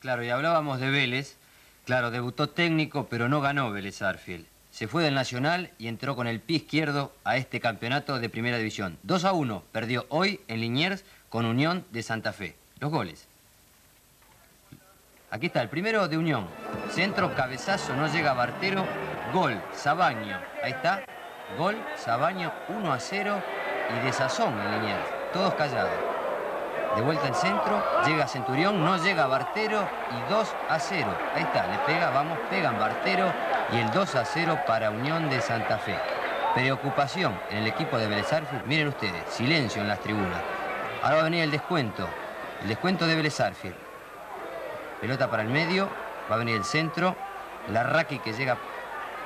Claro, y hablábamos de Vélez. Claro, debutó técnico, pero no ganó Vélez Arfield. Se fue del Nacional y entró con el pie izquierdo a este campeonato de Primera División. 2 a 1, perdió hoy en Liniers con Unión de Santa Fe. Los goles. Aquí está, el primero de Unión. Centro, cabezazo, no llega Bartero. Gol, Sabaño. Ahí está. Gol, Sabaño, 1 a 0 y de sazón en Liniers. Todos callados. De vuelta al centro, llega Centurión, no llega Bartero y 2 a 0. Ahí está, le pega, vamos, pegan Bartero y el 2 a 0 para Unión de Santa Fe. Preocupación en el equipo de Vélez Arfield. Miren ustedes, silencio en las tribunas. Ahora va a venir el descuento. El descuento de Vélez Arfield. Pelota para el medio, va a venir el centro. La Raki que llega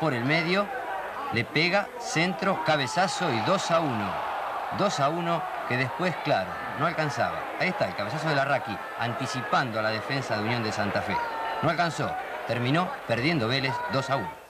por el medio, le pega, centro, cabezazo y 2 a 1. 2 a 1 que después, claro, no alcanzaba. Ahí está, el cabezazo de la Raki, anticipando a la defensa de Unión de Santa Fe. No alcanzó, terminó perdiendo Vélez 2 a 1.